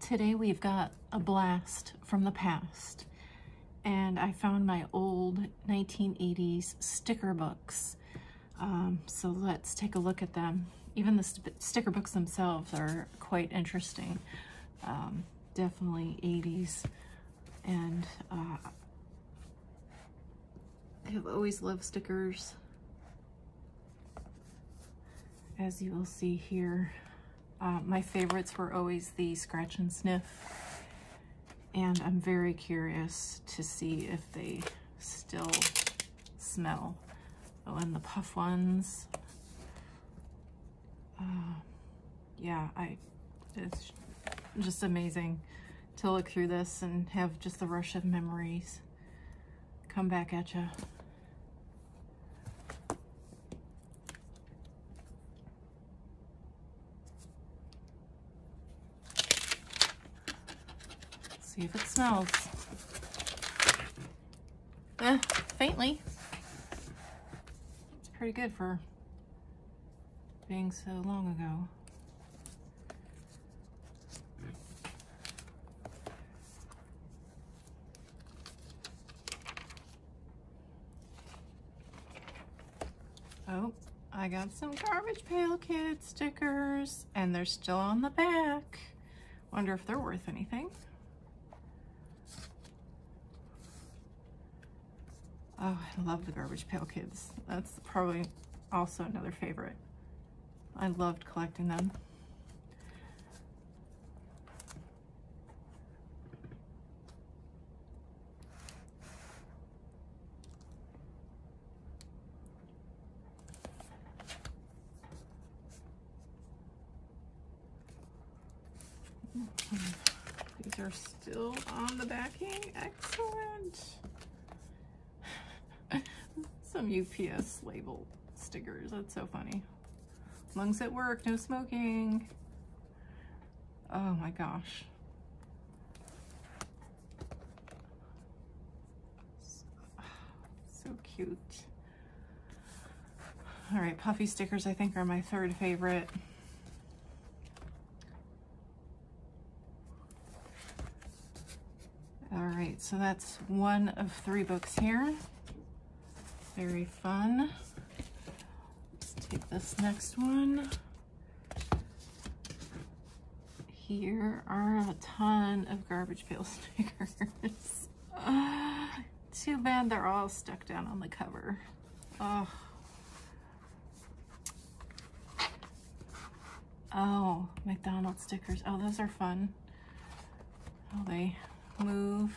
today we've got a blast from the past and I found my old 1980s sticker books. Um, so let's take a look at them. Even the st sticker books themselves are quite interesting. Um, definitely 80s. And uh, I've always loved stickers. As you will see here. Uh, my favorites were always the scratch and sniff. And I'm very curious to see if they still smell. Oh, and the puff ones. Uh, yeah, I, it's just amazing to look through this and have just the rush of memories come back at you. See if it smells. Eh, faintly. It's pretty good for being so long ago. Oh, I got some Garbage Pail Kid stickers and they're still on the back. Wonder if they're worth anything. Oh, I love the Garbage Pail Kids. That's probably also another favorite. I loved collecting them. These are still on the backing. Excellent some UPS label stickers. That's so funny. Lungs at work, no smoking. Oh my gosh. So cute. All right, puffy stickers I think are my third favorite. All right, so that's one of three books here. Very fun. Let's take this next one. Here are a ton of garbage pail stickers. uh, too bad they're all stuck down on the cover. Oh. Oh, McDonald's stickers. Oh, those are fun. Oh, they move.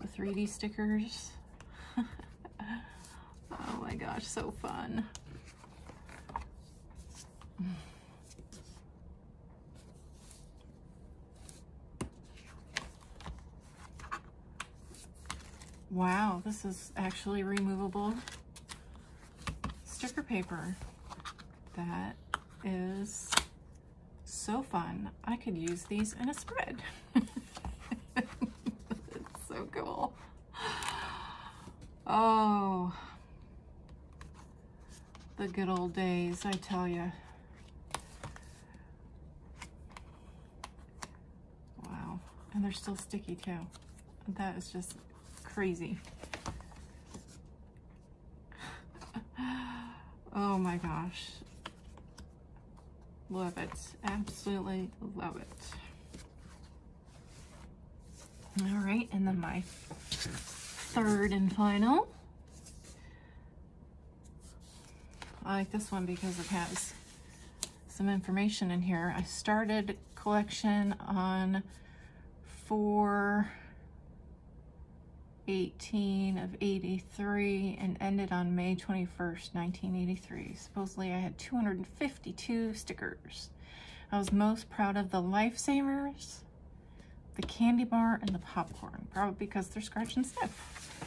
The 3D stickers. Gosh, so fun. Wow, this is actually removable sticker paper. That is so fun. I could use these in a spread. it's so cool. Oh, the good old days, I tell you. Wow, and they're still sticky too. That is just crazy. oh my gosh. Love it. Absolutely love it. All right, and then my third and final. I like this one because it has some information in here. I started collection on 418 of 83 and ended on May 21st, 1983. Supposedly I had 252 stickers. I was most proud of the Lifesavers, the candy bar, and the popcorn, probably because they're scratch and sniff.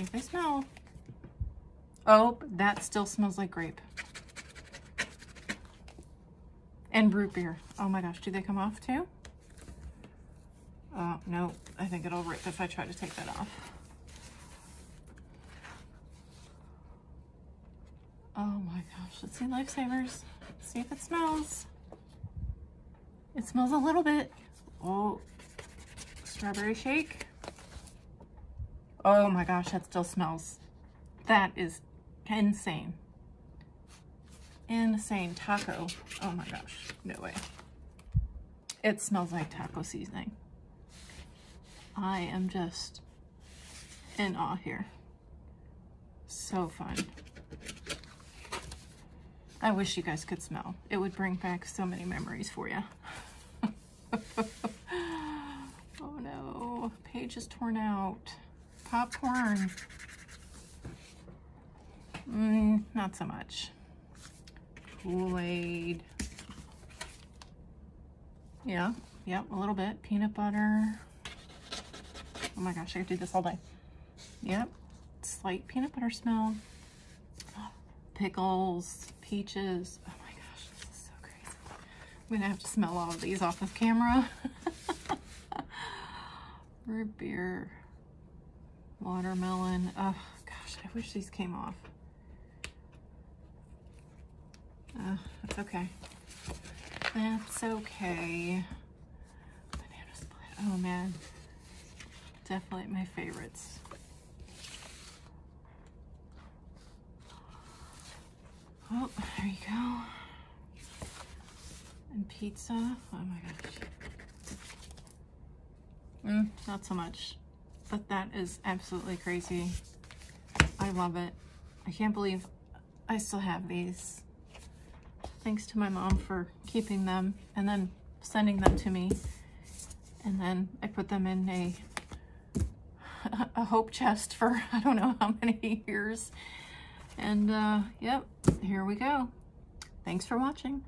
If they smell. Oh, that still smells like grape. And root beer. Oh my gosh, do they come off too? Oh, no, I think it'll rip if I try to take that off. Oh my gosh, let's see Lifesavers. See if it smells. It smells a little bit. Oh, strawberry shake. Oh my gosh, that still smells. That is insane. Insane taco. Oh my gosh, no way. It smells like taco seasoning. I am just in awe here. So fun. I wish you guys could smell. It would bring back so many memories for you. oh no, page is torn out. Popcorn. Mm, not so much. Kool-Aid. Yeah, yep, a little bit. Peanut butter. Oh my gosh, I could do this all day. Yep, slight peanut butter smell. Pickles, peaches. Oh my gosh, this is so crazy. I'm gonna have to smell all of these off of camera. Root beer, watermelon. Oh gosh, I wish these came off. Uh, that's okay. That's okay. Banana split. Oh man. Definitely my favorites. Oh, there you go. And pizza. Oh my gosh. Mm, not so much. But that is absolutely crazy. I love it. I can't believe I still have these. Thanks to my mom for keeping them and then sending them to me. And then I put them in a a hope chest for I don't know how many years. And uh, yep, here we go. Thanks for watching.